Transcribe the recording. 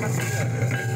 マジで?